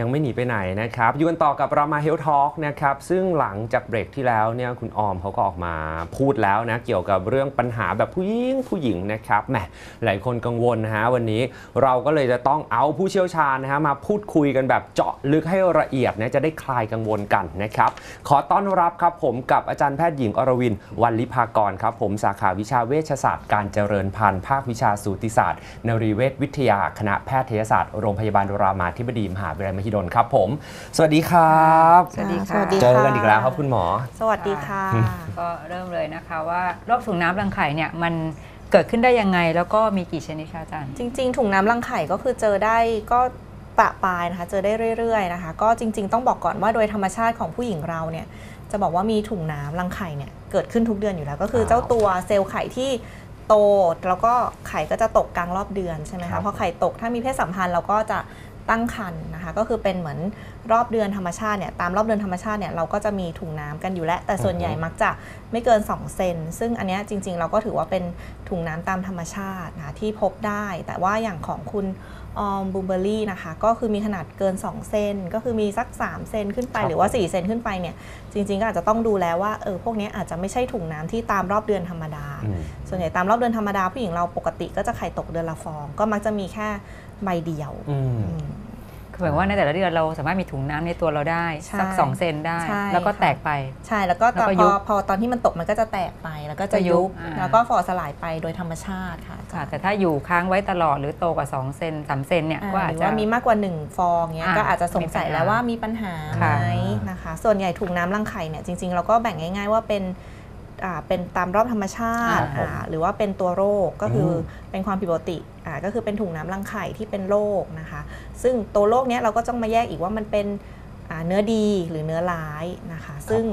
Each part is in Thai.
ยังไม่หนีไปไหนนะครับอยู่กันต่อกับรามาเฮลท็อ l k นะครับซึ่งหลังจากเบรกที่แล้วเนี่ยคุณออมเขาก็ออกมาพูดแล้วนะเกี่ยวกับเรื่องปัญหาแบบผู้หญิงผู้หญิงนะครับแหมหลายคนกังวลนะฮะวันนี้เราก็เลยจะต้องเอาผู้เชี่ยวชาญนะฮะมาพูดคุยกันแบบเจาะลึกให้ละเอียดนะจะได้คลายกังวลกันนะครับขอต้อนรับครับผมกับอาจารย์แพทย์หญิงอรวินวันลิภากรครับผมสาขาวิชาเวชศาสตร์ การเจริญพันธุ์ภาควิชาสูติศาสตร์นรีเวชวิทยา คณะแพทยศาสตร์โรงพยาบาลรามาธิบดีมหาวิทยาลัยมหิดลครับผม สวัสดีครับสวัสดีค่ะสวัสดีเจอกันอีกแล้วครับคุณหมอ สวัสดีค่ะ ก็เริ่มเลยนะคะว่าโรคถุงน้ำรังไข่เนี่ยมันเกิดขึ้นได้ยังไง แล้วก็มีกี่ชนิดคะอาจารย์ จริง ๆ ถุงน้ำรังไข่ก็คือเจอได้ก็ปะปลายนะคะ เจอได้เรื่อยๆนะคะ ก็จริง ๆ ต้องบอกก่อนว่าโดยธรรมชาติของผู้หญิงเราเนี่ยจะบอกว่ามีถุงน้ำรังไข่เนี่ยเกิดขึ้นทุกเดือนอยู่แล้ว ก็คือครับเจ้าตัวเซลล์ไข่ที่โตแล้วก็ไข่ก็จะตกกลางรอบเดือนใช่ไหมครัคะบพอไข่ตกถ้ามีเพศสัมพันธ์เราก็จะ ตั้งครรภ์นะคะก็คือเป็นเหมือนรอบเดือนธรรมชาติเนี่ยตามรอบเดือนธรรมชาติเนี่ยเราก็จะมีถุงน้ำกันอยู่แล้วแต่ส่วนใหญ่มักจะไม่เกิน 2 เซน ซึ่งอันเนี้ยจริง ๆ เราก็ถือว่าเป็นถุงน้ำตามธรรมชาตินะคะที่พบได้ แต่ว่าอย่างของคุณออมบูเบอรี่นะคะก็คือมีขนาดเกิน 2 เซนก็คือมีสัก 3 เซนขึ้นไปครับหรือว่า 4 เซนขึ้นไปเนี่ยจริง ๆ ก็อาจจะต้องดูแล้วว่าเออพวกเนี้ยอาจจะไม่ใช่ถุงน้ำที่ตามรอบเดือนธรรมดาอืมส่วนใหญ่ตามรอบเดือนธรรมดาผู้หญิงเราปกติก็จะไข่ตกเดือนละฟอง ก็มักจะมีแค่ ใบเดียวอืมอืมคือหมายว่าในแต่ละเดือนเราสามารถมีถุงน้ำในตัวเราได้ใช่สัก2เซนได้ใช่แล้วก็ค่ะแตกไป ใช่แล้วก็แล้วก็พยุอบพอตอนที่มันตกมันก็จะแตกไปแล้วก็จะก็ยุยุบบอ่าแล้วก็ฝ่อสลายไปโดยธรรมชาติค่ะค่ะแต่ถ้าอยู่ค้างไว้ตลอดหรือโตกว่า2เซน3เซนเนี่ยอ่าก็อาหจรือจะว่ามีมากกว่า 1 ฟองเงี้ยอ่าก็อาจจะสงสัยมีปัญหาแล้วว่ามีปัญหาไหมค่ะนะคะ ส่วนใหญ่ถุงน้ำรังไข่เนี่ยจริงๆเราก็แบ่งง่าย ๆว่าเป็นอ่า เป็นตามรอบธรรมชาติครับผมอ่าหรือว่าเป็นตัวโรคก็คืออมเป็นความผิดปกติอ่าก็คือเป็นถุงน้ำรังไข่ที่เป็นโรคนะคะ ซึ่งตัวโรคเนี้ยเราก็ต้องมาแยกอีกว่ามันเป็นอ่าเนื้อดีหรือเนื้อร้ายนะคะ ซึ่ง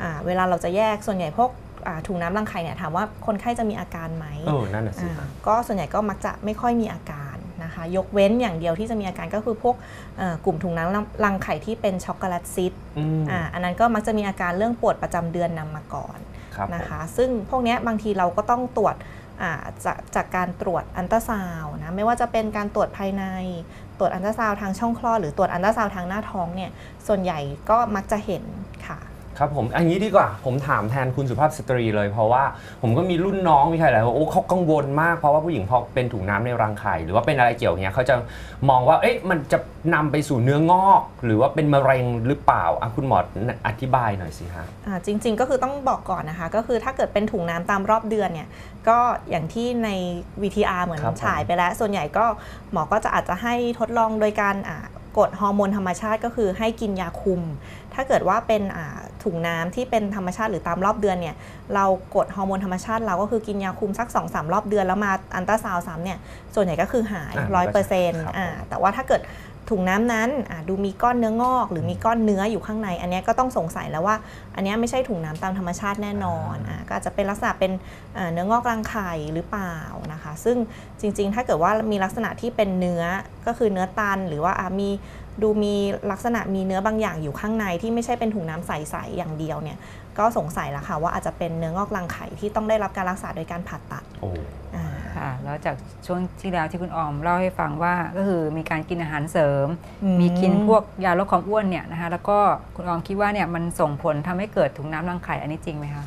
อ่าเวลาเราจะแยกส่วนใหญ่พวกอ่าถุงน้ำรังไข่เนี่ยถามว่าคนไข้จะมีอาการไหมเออนั่นน่ะสิอ่าครับก็ส่วนใหญ่ก็มักจะไม่ค่อยมีอาการนะคะ ยกเว้นอย่างเดียวที่จะมีอาการก็คือพวกเอ่อกลุ่มถุงน้ำรังไข่ที่เป็นช็อกโกแลตซิสอืมอ่าอันนั้นก็มักจะมีอาการเรื่องปวดประจำเดือนนำมาก่อนครับผม นะคะ ซึ่งพวกนี้บางทีเราก็ต้องตรวจจากจากการตรวจอันตราซาวนะไม่ว่าจะเป็นการตรวจภายใน ตรวจอันตราซาวทางช่องคลอดหรือตรวจอันตราซาวทางหน้าท้องเนี่ยส่วนใหญ่ก็มักจะเห็น ค่ะครับผมอันนี้ดีกว่าผมถามแทนคุณสุภาพสตรีเลย เพราะว่าผมก็มีรุ่นน้องมีใครหลายคนโอ้เขากังวลมากเพราะว่าผู้หญิงพอเป็นถุงน้ำในรังไข่หรือว่าเป็นอะไรเกี่ยวอย่างเงี้ยเขาจะมองว่าเอ๊ะมันจะนำไปสู่เนื้องอก หรือว่าเป็นมะเร็งหรือเปล่าอะคุณหมออธิบายหน่อยสิฮะอ่าจริง ๆ ก็คือต้องบอกก่อนนะคะ ก็คือถ้าเกิดเป็นถุงน้ำตามรอบเดือนเนี่ยก็อย่างที่ใน VTR เหมือนครับผมฉายไปแล้ว ส่วนใหญ่ก็หมอก็จะอาจจะให้ทดลองโดยการอ่ากดฮอร์โมนธรรมชาติก็คือให้กินยาคุม ถ้าเกิดว่าเป็นอ่า ถุงน้ำที่เป็นธรรมชาติหรือตามรอบเดือนเนี่ยเรากดฮอร์โมนธรรมชาติเราก็คือกินยาคุมสัก2อสรอบเดือนแล้วมาอันตราซาวด์ซ้ำเนี่ยส่วนใหญ่ก็คือหายอ่าร้อยก็เปอร์จะเซ็นต์ครับผมอ่าแต่ว่าถ้าเกิด ถุงน้ำนั้นอ่าดูมีก้อนเนื้องอก หรือมีก้อนเนื้ออยู่ข้างใน อันเนี้ยก็ต้องสงสัยแล้วว่า อันเนี้ยไม่ใช่ถุงน้ำตามธรรมชาติแน่นอนอ่าก็อาจจะเป็นลักษณะเป็นเอ่อเนื้องอกรังไข่หรือเปล่านะคะ ซึ่งจริงๆ ถ้าเกิดว่ามีลักษณะที่เป็นเนื้อก็คือเนื้อตัน หรือว่าอะมีดูมีลักษณะมีเนื้อบางอย่างอยู่ข้างในที่ไม่ใช่เป็นถุงน้ำใสๆอย่างเดียวเนี่ยก็สงสัยแล้วค่ะว่าอาจจะเป็นเนื้องอกรังไข่ที่ต้องได้รับการรักษาโดยการผ่าตัดโอ้อ่า ค่ะ แล้วจากช่วงที่แล้วที่คุณออมเล่าให้ฟังว่าก็คือมีการกินอาหารเสริมอืมมีกินพวกยาลดความอ้วนเนี่ยนะคะแล้วก็คุณออมคิดว่าเนี่ยมันส่งผลทำให้เกิดถุงน้ำรังไข่อันนี้จริงไหมคะ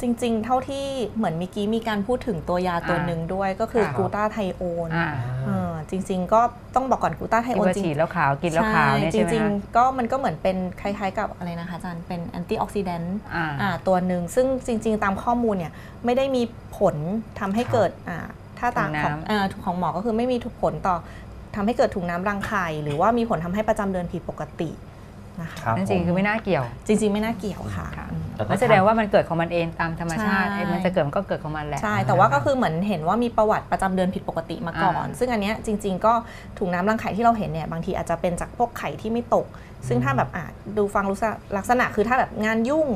จริง ๆ เท่าที่เหมือนเมื่อกี้มีการพูดถึงตัวยาตัวอ่าหนึ่งด้วยก็คือค่ะ glutathione อ่าเออจริง ๆ ก็ต้องบอกก่อน glutathione ที่ว่าจริงฉีดแล้วขาวกินแล้วขาวเนี่ยใช่ไหมจริงคะๆก็มันก็เหมือนเป็นคล้ายๆ กับอะไรนะคะอาจารย์เป็น antioxidant อ่าอ่าตัวหนึ่งซึ่งจริง ๆ ตามข้อมูลเนี่ยไม่ได้มีผลทำให้เกิด อ่าถ้าตามถุงของน้ำเอ่อของหมอก็คือไม่มีผลต่อทำให้เกิดถุงน้ำรังไข่หรือว่ามีผลทำให้ประจำเดือนผิดปกตินะคะครับนั่นจริงผมคือไม่น่าเกี่ยว จริง ๆ ไม่น่าเกี่ยวค่ะค่ะอืมแต่ก็แล้วแสดงว่ามันเกิดของมันเองตามธรรมชาติใช่ไอ้มันจะเกิดมันก็เกิดของมันแหละใช่แต่ว่าก็คือเหมือนเห็นว่ามีประวัติประจำเดือนผิดปกติมาก่อนอ่าซึ่งอันเนี้ยจริง ๆ ก็ถุงน้ำรังไข่ที่เราเห็นเนี่ยบางทีอาจจะเป็นจากพวกไข่ที่ไม่ตก ซึ่งถ้าแบบอะดูฟังรู้สึกลักษณะคือถ้าแบบงานยุ่ง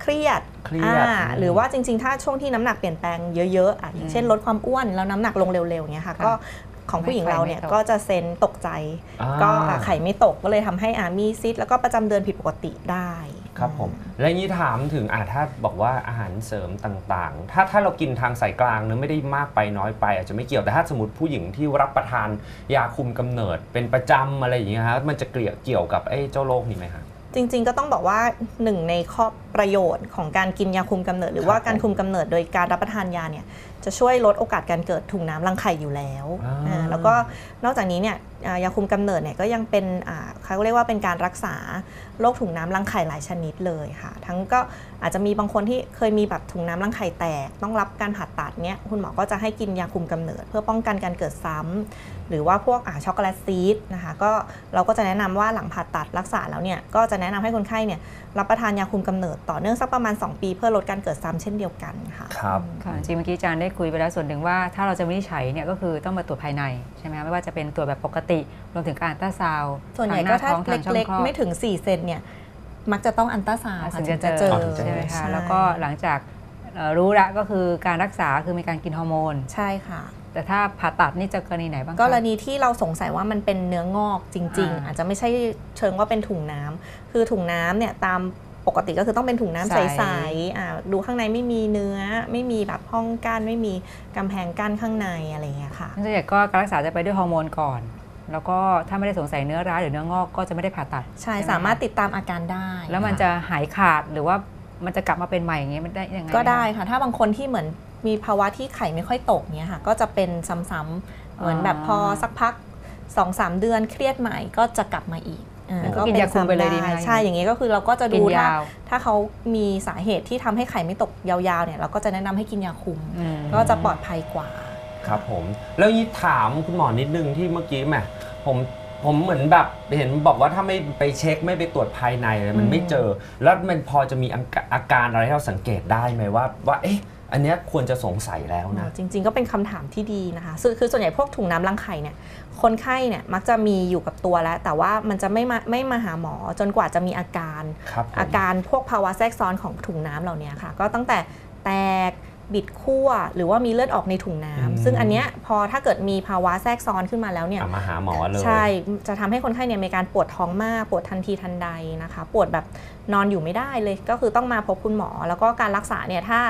เครียดเครียดอ่าหรือว่าจริง ๆ ถ้าช่วงที่น้ำหนักเปลี่ยนแปลงเยอะๆอะอย่างเช่นลดความอ้วนแล้วน้ำหนักลงเร็วๆเนี้ยค่ะก็ของผู้หญิงเราเนี่ยก็จะเซนตกใจอ่าก็อะไข่ไม่ตกก็เลยทำให้อะมีซิสแล้วก็ประจำเดือนผิดปกติได้ครับผมและนี้ถามถึงอะถ้าบอกว่าอาหารเสริมต่างๆ ถ้าถ้าเรากินทางสายกลางเนื้อะไม่ได้มากไปน้อยไป อาจจะไม่เกี่ยวแต่ถ้าสมมติผู้หญิงที่รับประทานยาคุมกำเนิดเป็นประจำอะไรอย่างเงี้ยฮะมันจะเกี่ยวเกี่ยวกับไอ้เจ้าโรคนี้ไหมฮะ จริงๆก็ต้องบอกว่าหนึ่งในข้อประโยชน์ของการกินยาคุมกำเนิด หรือว่าครับการคุมกำเนิดโดยการรับประทานยาเนี่ยจะช่วยลดโอกาสการเกิดถุงน้ำรังไข่อยู่แล้วอ่าอ่าแล้วก็นอกจากนี้เนี่ยอ่ายาคุมกำเนิดเนี่ยก็ยังเป็นอ่าเขาเรียกว่าเป็นการรักษา โรคถุงน้ำรังไข่หลายชนิดเลยค่ะ ทั้งก็อาจจะมีบางคนที่เคยมีแบบถุงน้ำรังไข่แตก ต้องรับการผ่าตัดเนี่ยคุณหมอก็จะให้กินยาคุมกำเนิด เพื่อป้องกันการเกิดซ้ำหรือว่าพวกอ่าช็อกโกแลตซีดนะคะก็เราก็จะแนะนำว่าหลังผ่าตัดรักษาแล้วเนี่ยก็จะแนะนำให้คนไข้เนี่ยรับประทานยาคุมกำเนิดต่อเนื่องสักประมาณ 2 ปีเพื่อลดการเกิดซ้ำเช่นเดียวกันค่ะครับค่ะจริงเมื่อกี้อาจารย์ได้คุยไปแล้วส่วนหนึ่งว่าถ้าเราจะวินิจฉัยเนี่ยก็คือต้องมาตรวจภายในใช่ไหมคะไม่ว่าจะเป็นตรวจแบบปกติรวมถึงการอัลตราซาวด์ส่วนใหญ่ทงก็น้ถ้าท้องทงช่องเล็กคลอดๆไม่ถึง4เซนเนี่ยมักจะต้องอันตราซาวด์ค่ะถึงถึจะงเจจะอเจอถึงจะใช่ไหมคะใช่แล้วก็หลังจากเอ่อรู้ละก็คือการรักษาคือมีการกินฮอร์โมน ใช่ค่ะ แต่ถ้าผ่าตัดนี่จะกรณีไหนบ้างคะกรณีที่เราสงสัยว่ามันเป็นเนื้องอกจริงอ่าๆอาจจะไม่ใช่เชิงว่าเป็นถุงน้ำคือถุงน้ำเนี่ยตามปกติก็คือต้องเป็นถุงน้ำใสใสๆอ่าดูข้างในไม่มีเนื้อ ไม่มีแบบห้องกั้นไม่มีกำแพงกั้นข้างในอะไรอย่างเงี้ยค่ะนั่นส่วนใหญ่ก็การรักษาจะไปด้วยฮอร์โมนก่อน แล้วก็ถ้าไม่ได้สงสัยเนื้อร้ายหรือเนื้องอกก็จะไม่ได้ผ่าตัดใช่ไหคะสามารถติดตามอาการได้ แล้วมันจะหายขาดหรือว่ามันจะกลับมาเป็นใหม่อย่างเงี้ยมันได้ยังไงก็ได้หมค่ะ ถ้าบางคนที่เหมือนมีภาวะที่ไข่ไม่ค่อยตกเนี้ยค่ะ ก็จะเป็นซ้ำๆเหมือนแบบพอสักพัก2-3เดือนเครียดใหม่ก็จะกลับมาอีกอ่าก็กินยาคุมไปเลยดีไหมซ้ำใช่อย่างนี้ก็คือเราก็จะกิดูนถ้ายาวถ้าเขามีสาเหตุที่ทำให้ไข่ไม่ตกยาวๆเนี่ยเราก็จะแนะนำให้กินยาคุมอืมก็จะปลอดภัยกว่า ครับผม แล้วนี้ถามคุณหมอนิดนึงที่เมื่อกี้แหมผมผมเหมือนแบบเห็นบอกว่าถ้าไม่ไปเช็คไม่ไปตรวจภายในเลยมันไม่เจอ แล้วมันพอจะมีอาการอาการอะไรที่เราสังเกตได้ไหมว่าว่าเอ๊ะอันเนี้ยควรจะสงสัยแล้วนะ จริง ๆ ก็เป็นคำถามที่ดีนะคะคือคือส่วนใหญ่พวกถุงน้ำรังไข่เนี่ยคนไข้เนี่ยมักจะมีอยู่กับตัวแล้ว แต่ว่ามันจะไม่มาไม่มาหาหมอจนกว่าจะมีอาการครับผมอาการพวกภาวะแทรกซ้อนของถุงน้ำเหล่านี้ค่ะ ก็ตั้งแต่แตก บิดขั้วหรือว่ามีเลือดออกในถุงน้ำอืมซึ่งอันเนี้ยพอถ้าเกิดมีภาวะแทรกซ้อนขึ้นมาแล้วเนี่ยอะมาหาหมอเลยใช่จะทำให้คนไข้เนี่ยมีการปวดท้องมากปวดทันทีทันใดนะคะ ปวดแบบนอนอยู่ไม่ได้เลยก็คือต้องมาพบคุณหมอ แล้วก็การรักษาเนี่ยถ้า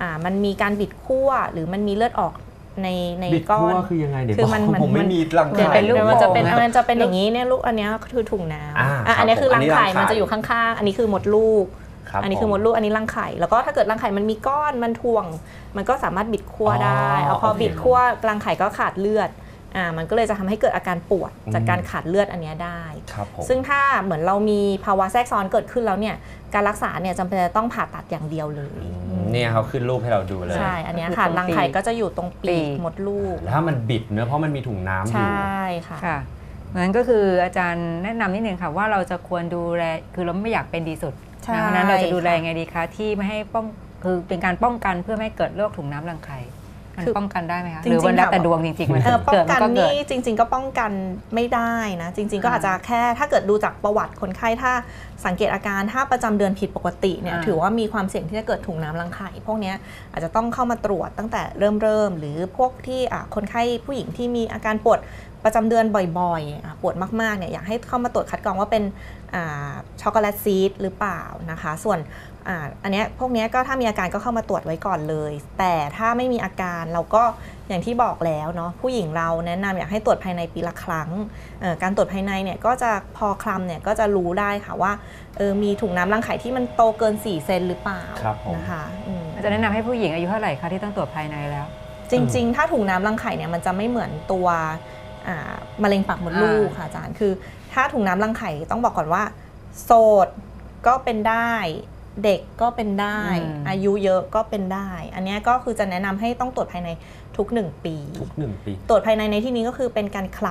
อ่ามันมีการบิดขั้วหรือมันมีเลือดออกในในบิดก้อขั้วนคือยังไงเดี๋ยวคือมันบอกมันผมไม่มันมีรังเดี๋ยวไข่เป็นลูกดี๋ยวมันจะเป็นนะมันจะเป็นอย่างนี้เนี่ยลูกอันเนี้ยคือถุงน้ำอ่าอะอันเนี้ยครับคือรังผมไข่อันนี้รังไข่มันจะอยู่ข้างๆ อันนี้คือมดลูกครับ อันนี้คือผมดลูกอันนี้รังไข่ แล้วก็ถ้าเกิดรังไข่มันมีก้อนมันถ่วง มันก็สามารถบิดขั้วได้อ๋อเอาพอโอเคบิดขั้วรังไข่ก็ขาดเลือดอ่ามันก็เลยจะทำให้เกิดอาการปวดจากอืมการขาดเลือดอันเนี้ยได้ครับผมซึ่งถ้าเหมือนเรามีภาวะแทรกซ้อนเกิดขึ้นแล้วเนี่ย การรักษาเนี่ยจำเป็นจะต้องผ่าตัดอย่างเดียวเลยอืมเนี่ยเขาขึ้นรูปให้เราดูเลย ใช่ อันเนี้ยก็คือค่ะตรงรังไข่ปีกก็จะอยู่ตรงปีปีกกมดลูก แล้วถ้ามันบิดเนื้อะเพราะมันมีถุงน้ำอใชยู่่ค่ะค่ะงั้นก็คืออาจารย์แนะนำนิดนึงค่ะว่าเราจะควรดูแล คือเราไม่อยากเป็นดีสุด ใช่ นะเพราะฉะนั้นเราจะดูแลค่ะยังไงดีคะที่ไม่ให้ป้องคือเป็นการป้องกันเพื่อไม่ให้เกิดโรคถุงน้ำรังไข่มันคือป้องกันได้ไหมคะจริหงๆรือวันแล้วแต่ค่ะ ดวงจริงๆมันเออป้อเกิงดกัมันนก็เกิด นี่จริง ๆ ก็ป้องกันไม่ได้นะ จริง ๆ ก็อ่าอาจจะแค่ถ้าเกิดดูจากประวัติคนไข้ถ้าสังเกตอาการถ้าประจำเดือนผิดปกติเนี่ยอ่า ถือว่ามีความเสี่ยงที่จะเกิดถุงน้ำรังไข่พวกเนี้ยอาจจะต้องเข้ามาตรวจตั้งแต่เริ่มเริ่มๆหรือพวกที่อะคนไข้ผู้หญิงที่มีอาการปวด ประจำเดือนบ่อยๆอะปวดมากๆ เนี่ยอยากให้เข้ามาตรวจคัดกรองว่าเป็นอ่าช็อกโกแลตซีดหรือเปล่านะคะ ส่วนอ่าอันเนี้ยพวกเนี้ยก็ถ้ามีอาการก็เข้ามาตรวจไว้ก่อนเลย แต่ถ้าไม่มีอาการเราก็อย่างที่บอกแล้วเนาะผู้หญิงเราแนะนำอยากให้ตรวจภายในปีละครั้งเอ่อการตรวจภายในเนี่ยก็จะพอคลำเนี่ยก็จะรู้ได้ค่ะว่าเออมีถุงน้ำรังไข่ที่มันโตเกิน 4 เซนหรือเปล่าครับผมนะคะอืมอาจารย์แนะนำให้ผู้หญิงอายุเท่าไหร่คะที่ต้องตรวจภายในแล้ว จริง ๆ ถ้าถุงน้ำรังไข่เนี่ยมันจะไม่เหมือนตัวอ่า มะเร็งปากมดลูกค่ะอาจารย์ คือ ถ้าถุงน้ำรังไข่ต้องบอกก่อนว่า โสดก็เป็นได้ เด็กก็เป็นได้อืมอายุเยอะก็เป็นได้ อันเนี้ยก็คือจะแนะนำให้ต้องตรวจภายในทุก 1 ปี ทุกหนึ่งปี ตรวจภายในในที่นี้ก็คือเป็นการคล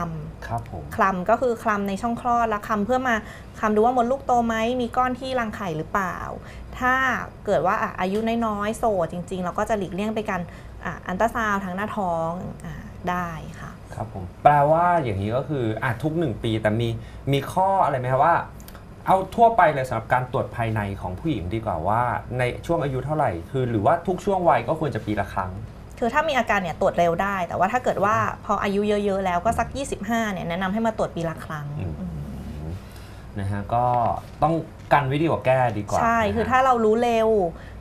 ครับผมำคลำก็คือคลำในช่องคลอดแล้วคลำเพื่อมาคลำดูว่ามดลูกโตไหมมีก้อนที่รังไข่หรือเปล่า ถ้าเกิดว่าอะอายุน้อยๆโสดจริง ๆ เราก็จะหลีกเลี่ยงไปการอะอันตราซาวด์ทางหน้าท้องอะได้ค่ะ ครับผมแปลว่าอย่างนี้ก็คืออะทุกหนึ่งปีแต่มีมีข้ออะไรไหมครับว่า เอาทั่วไปเลยสำหรับการตรวจภายในของผู้หญิงดีกว่าว่าในช่วงอายุเท่าไหร่คือ หรือว่าทุกช่วงวัยก็ควรจะปีละครั้ง คือถ้ามีอาการเนี่ยตรวจเร็วได้ แต่ว่าถ้าเกิดว่าพออายุเยอะๆแล้วก็สัก 25เนี่ยแนะนำให้มาตรวจปีละครั้งอืมอืมนะฮะก็ต้องกันไว้ดีกว่าแก้ดีกว่าใช่นะฮะคือถ้าเรารู้เร็ว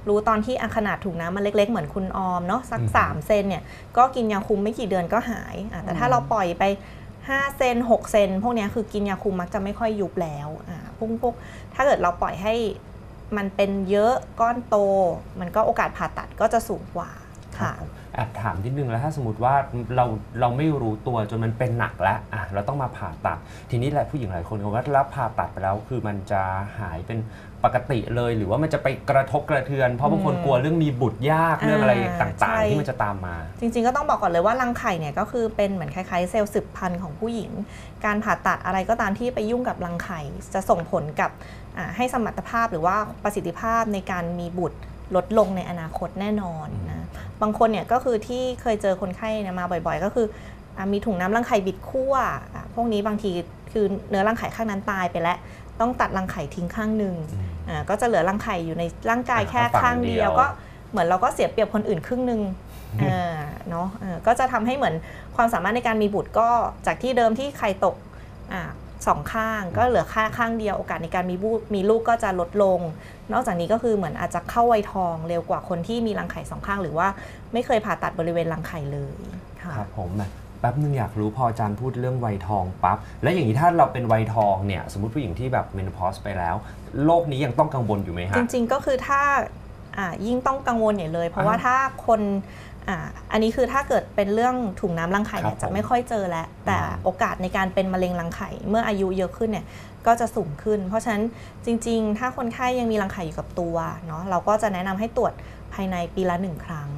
รู้ตอนที่อะขนาดถุงน้ำมันเล็ก ๆ เหมือนคุณออมเนาะสักอือฮึ3เซนเนี่ยก็กินยาคุมไม่กี่เดือนก็หายอะแต่ถ้าเราปล่อยไป 5 เซน6 เซนพวกเนี้ยคือกินยาคุมมักจะไม่ค่อยยุบแล้วอ่าพวกพวกถ้าเกิดเราปล่อยให้มันเป็นเยอะก้อนโต มันก็โอกาสผ่าตัดก็จะสูงกว่าค่ะ แอบถามนิดนึงแล้วถ้าสมมติว่าเราเราไม่รู้ตัวจนมันเป็นหนักแล้วอะเราต้องมาผ่าตัด ทีนี้แหละผู้หญิงหลายคนเขาว่าแล้วผ่าตัดไปแล้ว คือมันจะหายเป็นปกติเลย หรือว่ามันจะไปกระทบกระเทือน เพราะบางคนอืมกลัวเรื่องมีบุตรยากเรื่องอะไรอ่าต่างใช่ๆที่มันจะตามมา จริง ๆ ก็ต้องบอกก่อนเลยว่ารังไข่เนี่ยก็คือเป็นเหมือนคล้ายๆเซลล์สืบพันธุ์ของผู้หญิง การผ่าตัดอะไรก็ตามที่ไปยุ่งกับรังไข่จะส่งผลกับอ่าให้สมรรถภาพหรือว่าประสิทธิภาพในการมีบุตร ลดลงในอนาคตแน่นอนนะบางคนเนี่ยก็คือที่เคยเจอคนไข้เนี่ยมาบ่อยๆ ก็คืออ่ามีถุงน้ำรังไข่บิดขั้วอะพวกนี้บางทีคือเนื้อรังไข่ข้างนั้นตายไปแล้ว ต้องตัดรังไข่ทิ้งข้างหนึ่งอืมอ่าก็จะเหลือรังไข่อยู่ในร่างกายอ่าแค่ฝั่งข้างเดีเดียยววก็เหมือนเราก็เสียเปรียบคนอื่นครึ่งหนึ่งเออเนาะเออก็จะทำให้เหมือนความสามารถในการมีบุตรก็จากที่เดิมที่ไข่ตกอ่า สองข้าง ก็เหลือค่าข้างเดียวโอกาสในการมีบุตรมีลูกก็จะลดลง นอกจากนี้ก็คือเหมือนอาจจะเข้าวัยทองเร็วกว่าคนที่มีรังไข่สองข้าง หรือว่าไม่เคยผ่าตัดบริเวณรังไข่เลยค่ะครับผมแหมแป๊บนึงอยากรู้พออาจารย์พูดเรื่องวัยทองปั๊บแล้วอย่างนี้ถ้าเราเป็นวัยทองเนี่ยสมมติผู้หญิงที่แบบเมน p พอสไปแล้วโรคนี้ยังต้องกังวลอยู่ไหมฮะจริง ๆ ก็คือถ้าอ่ายิ่งต้องกังวลใหญ่เลย เพราะว่าอ่าถ้าคน อ่าอันนี้คือถ้าเกิดเป็นเรื่องถุงน้ำรังไข่เนี่ครัยบจะไม่ค่อยเจอแล้ว แต่อืมโอกาสในการเป็นมะเร็งรังไข่เมื่ออายุเยอะขึ้นเนี่ยก็จะสูงขึ้น เพราะฉะนั้นจริง ๆ ถ้าคนไข้ยังมีรังไข่อยู่กับตัวเนาะเราก็จะแนะนำให้ตรวจภายในปีละหนึ่งครั้งค่ะ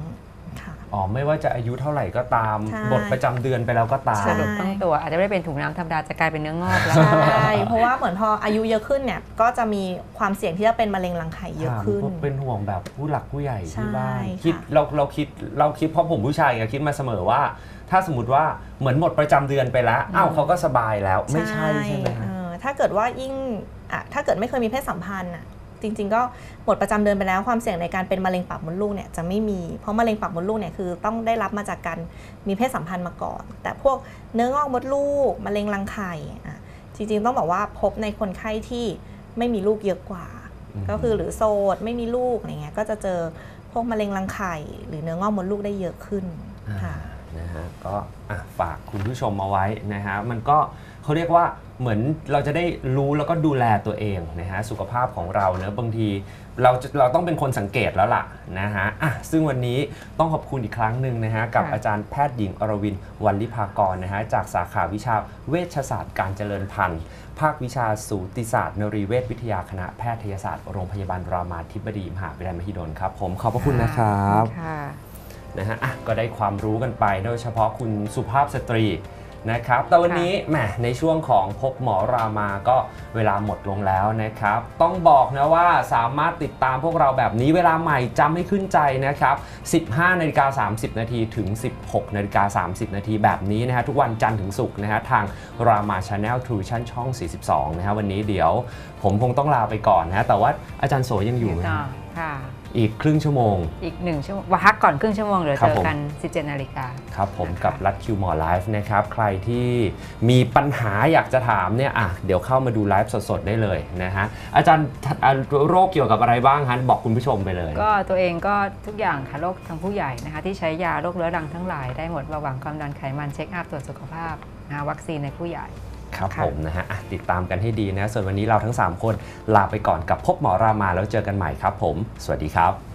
อ๋อไม่ว่าจะอายุเท่าไหร่ก็ตาม ใช่ บทประจำเดือนไปแล้วก็ตาม สรุปต้องตัวอาจจะไม่ได้เป็นถุงน้ำธรรมดาจะกลายเป็นเนื้องอกแล้ว ใช่เพราะว่าเหมือนพออายุเยอะขึ้นเนี่ยก็จะมีความเสี่ยงที่จะเป็นมะเร็งรังไข่เยอะขึ้น ถามเป็นห่วงแบบผู้หลักผู้ใหญ่ที่บ้านใช่ค่ะ คิดเราเราคิดเราคิดเพราะผมผู้ชายไงคิดมาเสมอว่า ถ้าสมมติว่าเหมือนหมดประจำเดือนไปแล้วอ้าวเขาก็สบายแล้วไม่ใช่ใช่ไหมเอฮะอถ้าเกิดว่ายิ่งอะถ้าเกิดไม่เคยมีเพศสัมพันธ์อะ จริง ๆ ก็หมดประจำเดือนไปแล้วความเสี่ยงในการเป็นมะเร็งปากมดลูกเนี่ยจะไม่มี เพราะมะเร็งปากมดลูกเนี่ยคือต้องได้รับมาจากการมีเพศสัมพันธ์มาก่อน แต่พวกเนื้องอกมดลูกมะเร็งรังไข่อะจริงๆต้องบอกว่าพบในคนไข้ที่ไม่มีลูกเยอะกว่าอืมก็คือหรือโสดไม่มีลูกอะไรเงี้ยก็จะเจอพวกมะเร็งรังไข่หรือเนื้องอกมดลูกได้เยอะขึ้นค่ะนะฮะก็อะฝากคุณผู้ชมมาไว้นะฮะมันก็ เขาเรียกว่าเหมือนเราจะได้รู้แล้วก็ดูแลตัวเองนะฮะสุขภาพของเราเนอะบางทีเราจะเราต้องเป็นคนสังเกตแล้วล่ะนะฮะอะซึ่งวันนี้ต้องขอบคุณอีกครั้งหนึ่งนะฮะกับค่ะอาจารย์แพทย์หญิงอรวินวันลิภากรนะฮะจากสาขาวิชาเวชศาสตร์การเจริญพันธุ์ภาควิชาสูติศาสตร์นรีเวชวิทยาคณะแพทยศาสตร์โรงพยาบาลรามาธิบดีมหาวิทยาลัยมหิดลครับผมขอบพระคุณนะครับค่ะนะฮะอะก็ได้ความรู้กันไปโดยเฉพาะคุณสุภาพสตรี นะครับแต่วันนี้แหมในช่วงของพบหมอรามาก็เวลาหมดลงแล้วนะครับ ต้องบอกนะว่าสามารถติดตามพวกเราแบบนี้เวลาใหม่จำให้ขึ้นใจนะครับ 15นาฬิกา30 นาทีถึง 16นาฬิกา30 นาทีแบบนี้นะฮะทุกวันจันทร์ถึงศุกร์นะฮะทางรามาชาแนลทรูวิชั่นส์ช่อง 42 นะฮะวันนี้เดี๋ยวผมคงต้องลาไปก่อนนะฮะแต่ว่าอาจารย์โสยังอยู่นะต่อฮะค่ะ อีกครึ่งชั่วโมง อีกหนึ่งชั่วโมงพักก่อนครึ่งชั่วโมงเดี๋ยวครับเจอผม กัน 17 นาฬิกา ครับผมนะคะกับลัดคิวหมอไลฟ์นะครับ ใครที่มีปัญหาอยากจะถามเนี่ยอะเดี๋ยวเข้ามาดูไลฟ์สดๆ ได้เลยนะฮะ อาจารย์อะโรคเกี่ยวกับอะไรบ้างฮะบอกคุณผู้ชมไปเลย ก็ตัวเองก็ทุกอย่างค่ะโรคทางผู้ใหญ่นะคะ ที่ใช้ยาโรคเรื้อรังทั้งหลายได้หมดเบาหวานความดันไขมัน check up ตรวจสุขภาพนะคะวัคซีนในผู้ใหญ่ ครับค่ะผมนะฮะอะติดตามกันให้ดีนะ ส่วนวันนี้เราทั้ง 3 คนลาไปก่อนกับพบหมอรามาแล้วเจอกันใหม่ครับผม สวัสดีครับ